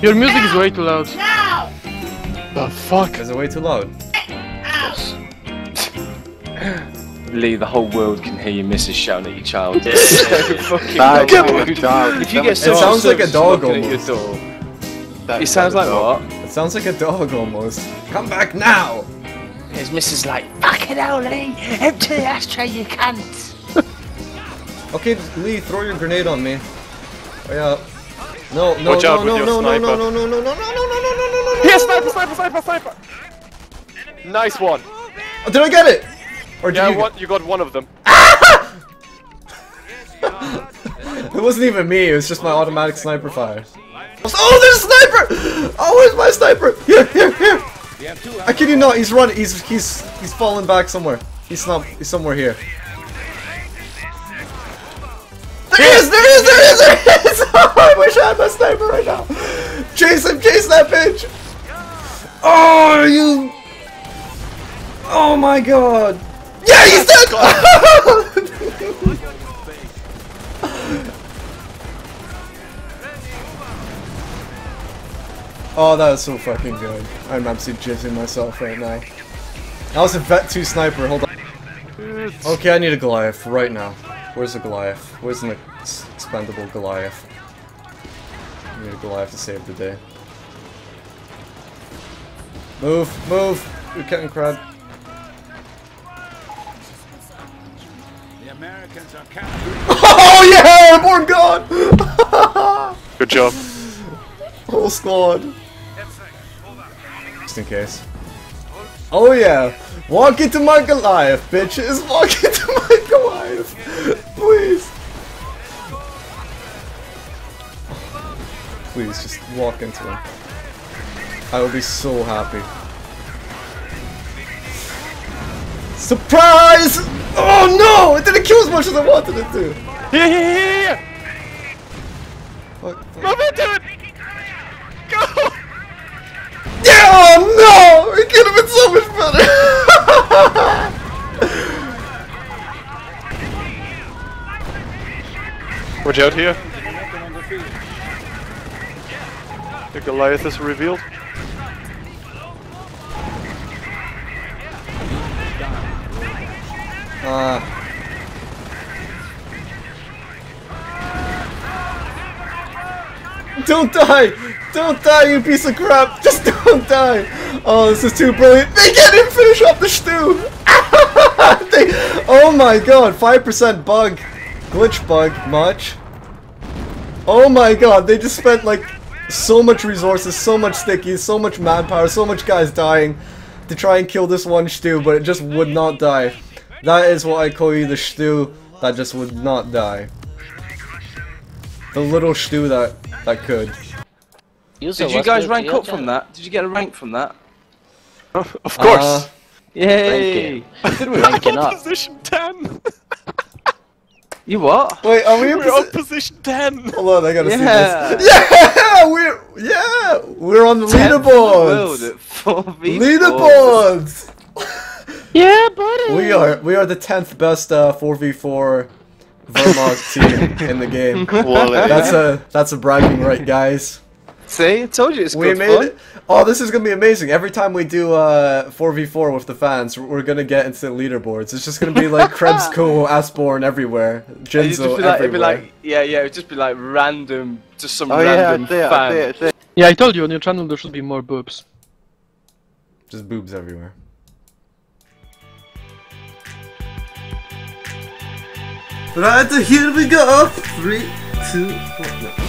Your music is way too loud. Now! The fuck? Is it way too loud? Lee, the whole world can hear you missus shouting at your child. Bad Fucking child. If you get It sounds like a dog knocking at your almost. door, it sounds like what? It sounds like a dog almost. Come back now! His missus like, fucking hell, Lee, empty the ashtray, you cunt. Okay, Lee, throw your grenade on me. Oh, yeah. No, no, Watch no, out with no, your no, no, no, sniper. no, no, no, no, no, no, no, no, no, no, no, Here, sniper, sniper, sniper, sniper! Nice one. Oh, Did I get it? Or did Yeah, you? what? You got one of them. It wasn't even me. It was just my automatic sniper fire. Oh, there's a sniper! Oh, where's my sniper? Here, here, here! I kid you not. He's running. He's he's he's falling back somewhere. He's not. He's somewhere here. There he is! There he is! There he is! There he is! My god! Yeah, he's dead! Oh, that was so fucking good. I'm absolutely jizzing myself right now. That was a Vet 2 sniper, hold on. Okay, I need a Goliath right now. Where's the Goliath? Where's an ex expendable Goliath? I need a Goliath to save the day. Move, move! You're getting crab. Oh yeah! Airborne God! Good job. Whole squad. Just in case. Oh yeah! Walk into my Goliath, bitches! Walk into my Goliath! Please! Please, just walk into him. I will be so happy. Surprise! Oh no! Kill as much as I wanted it to! Here, here, here, here! Fuck, fuck. Move into it! Go! Yeah! Oh no! It could have been so much better! Watch out here. The Goliath is revealed. Ah. Don't die! Don't die, you piece of crap! Just don't die! Oh, this is too brilliant. They get him finish off the stew! they, oh my god, 5% bug. Glitch bug, much. Oh my god, they just spent like so much resources, so much stickies, so much manpower, so much guys dying to try and kill this one stew, but it just would not die. That is what I call you the stew that just would not die. The little stew that that could. Did you guys rank up from that? Did you get a rank from that? Of course. Uh, Yay! Did we? Ranking up. Position 10! You what? wait, are we in We're on position 10! Hold on, I gotta Yeah. see this. Yeah, we're yeah, we're on the Tenth leaderboards. Leaderboards. Yeah, buddy. We are we are the tenth best uh, 4v4 Wehrmacht team in the game. Quality. That's a that's a bragging right, guys. See, I told you it's We good made fun. it. Oh, this is gonna be amazing. Every time we do uh 4v4 with the fans, we're gonna get into the leaderboards. It's just gonna be like Krebsco, Asborn everywhere, It'd just Jinzo be like, it'd be everywhere. like, yeah, yeah, it'd just be like random, just some Oh yeah, I random see it, I fan. see it, I it. Yeah, I told you on your channel there should be more boobs. Just boobs everywhere. Right, so here we go. Three, two, one.